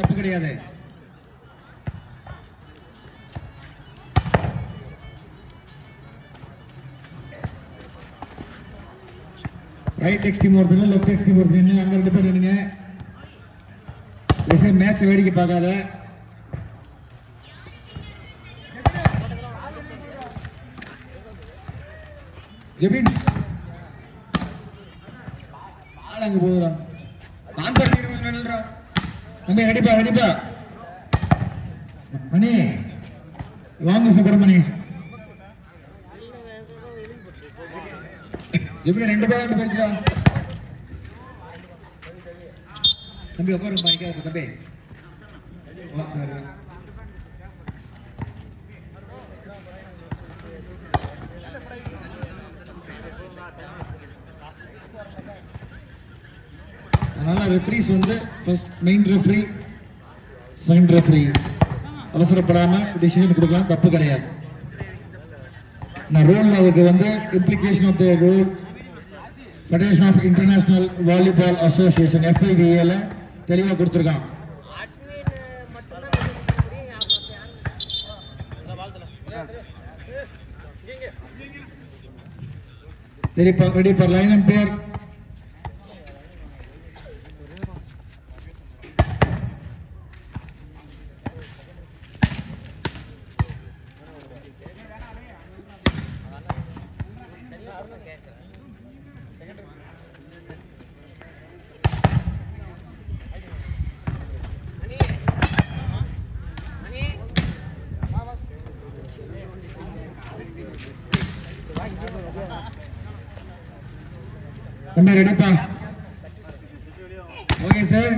தப்பு கிடையாது right extreme ஒருத்தர் லெஃப்ட் எக்ஸ்ட்ரீம் ஒருத்தர் அங்க ரெண்டு பேர் நின்னுங்க மேட்ச் வேடிக்கை பார்க்காத ஜெபின் ஆள் அங்க போகுதுடா நான் பட்டி இருபது தம்பி அடிப்பா அடிப்பா. மணி வாங்க சுப்பிரமணி. எப்படி ரெண்டு பேரும் ரெண்டு பேருச்சுடா தம்பி உட்காருங்க நிக்காத தம்பி. சார். அதனால ரெஃப்ரீஸ் வந்து first main referee second referee அவசரப்படாம decision கொடுக்கலாம் தப்பு கிடையாது. நான் ரூல் அதுக்கு வந்து implication of the rule federation of international volleyball association எஃப்ஐவிஏல தெளிவாக கொடுத்துருக்கான். ரெடி for line umpire தம்பி ரெடிப்பா ஓகே சார்